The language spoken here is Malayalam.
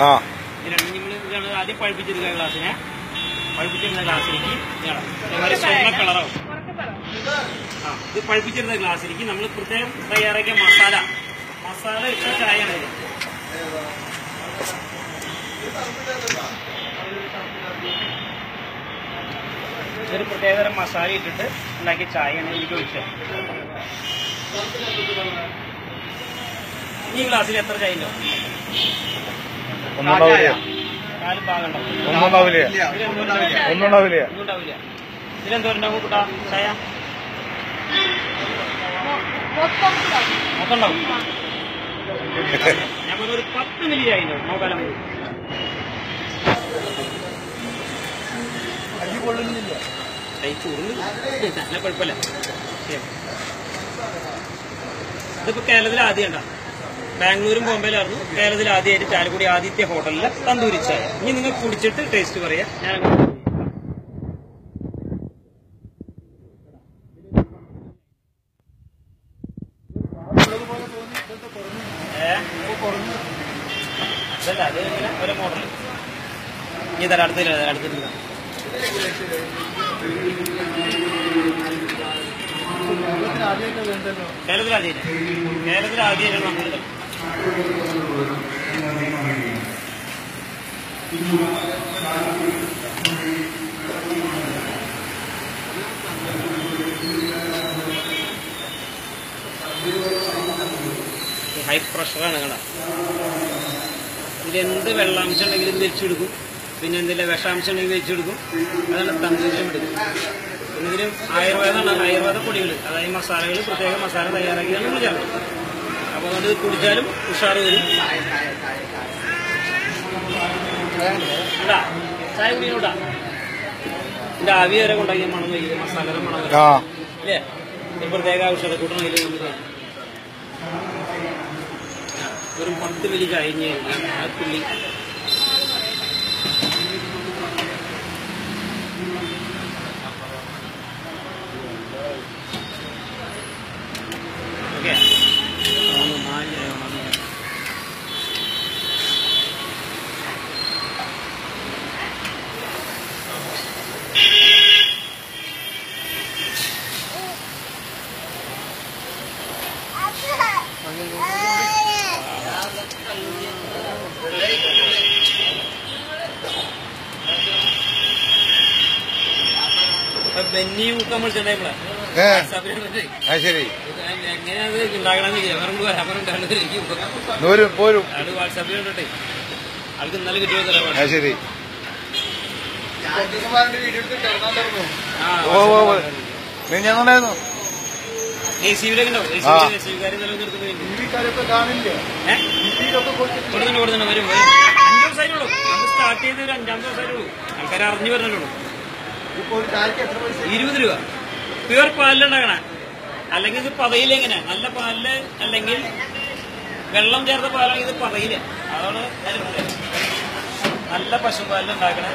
ആ. ആദ്യം പഴുപ്പിച്ചെടുക്കുക ഗ്ലാസ്സിനെ. പഴുപ്പിച്ചിരുന്ന ഗ്ലാസ്സിലേക്ക് ഇതാണ് ഇതേമാതിരി സ്വർണ കളറാവും. ആ ഇത് പഴുപ്പിച്ചിരുന്ന ഗ്ലാസ്സിലേക്ക് നമ്മൾ പ്രത്യേകം തയ്യാറാക്കിയ മസാല. മസാല ഇട്ട ചായയാണ് ഇത്. ഇതൊരു പ്രത്യേകതരം മസാല ഇട്ടിട്ട് ഉണ്ടാക്കിയ ചായയാണ് എനിക്ക് ഒഴിച്ചത്. ഈ ഗ്ലാസ്സിൽ എത്ര ചായ കൂട്ടാ മൊത്തം ഉണ്ടാവും. പത്ത് മില്ലി നോക്കാലോ. നല്ല കുഴപ്പമില്ല. ഇതിപ്പോ കേരളത്തിൽ ആദ്യം ഉണ്ടാവും ബാംഗ്ലൂരും ബോംബെയിലായിരുന്നു. കേരളത്തിൽ ആദ്യമായിട്ട് ചാലക്കുടി ആദിത്യ ഹോട്ടലിൽ തന്തൂരി ചായ. ഇനി നിങ്ങൾ കുടിച്ചിട്ട് ടേസ്റ്റ് പറയാം. ഞാൻ അതല്ല ഇനി തരാം അടുത്തില്ല കേരളത്തിൽ ആദ്യം ഹൈ പ്രഷറാണ് കണ്ട? ഇതിലെന്ത് വെള്ളാംശം ഉണ്ടെങ്കിലും തിരിച്ചെടുക്കും പിന്നെ എന്തെങ്കിലും വിഷാംശം ഉണ്ടെങ്കിൽ തിരിച്ചെടുക്കും അതാണ് തന്തൂരം എടുക്കും എന്തെങ്കിലും ഇതിന് ആയുർവേദമാണ് ആയുർവേദ പൊടികൾ. അതായത് മസാലകൾ പ്രത്യേക മസാല തയ്യാറാക്കിയാണ് നമ്മൾ ചേർക്കും അപ്പോൾ അതുകൊണ്ട് കുടിച്ചാലും ഉഷാറ് വരും. ചായ കുടിയോടാ ഇതിന്റെ ആവി വരെ കൊണ്ടാക്കിയ മണം വയ്യ മസാലയുടെ മണം വരും അല്ലേ പ്രത്യേക പ്രത്യേക ഔഷധക്കൂട്ടണമെങ്കിൽ നമുക്ക് വെറും പത്ത് മില്ലി കഴിഞ്ഞ് കഴിഞ്ഞാൽ ആ തുള്ളി ഓക്കെ മൂന്ന് നാല് ഒന്ന് ഇപ്പൊ ബെന്നി അത് ശരി. പോരും വാട്സാപ്പിൽ കണ്ടിട്ടേ ആൾക്ക് ഇന്നലെ കിട്ടിയ തരാം. അത് ശരി. ആ ഓ ഓ ഞാൻ വരും വരും. അഞ്ചു ദിവസമായിട്ടുള്ളൂ നമ്മൾ സ്റ്റാർട്ട് ചെയ്ത് ഒരു അഞ്ചാം ദിവസമായിട്ടുള്ളൂ ആൾക്കാർ അറിഞ്ഞു വരുന്നുള്ളൂ ഇരുപത് രൂപ. പ്യുവർ പാലിലുണ്ടാക്കണ. അല്ലെങ്കിൽ ഇത് പതയിലെങ്ങനെ നല്ല പാലിൽ അല്ലെങ്കിൽ വെള്ളം ചേർത്ത പാലാണെങ്കിൽ ഇത് പതയില്ല അതാണ് നല്ല പശു നല്ല പശുപാലിലുണ്ടാക്കണ.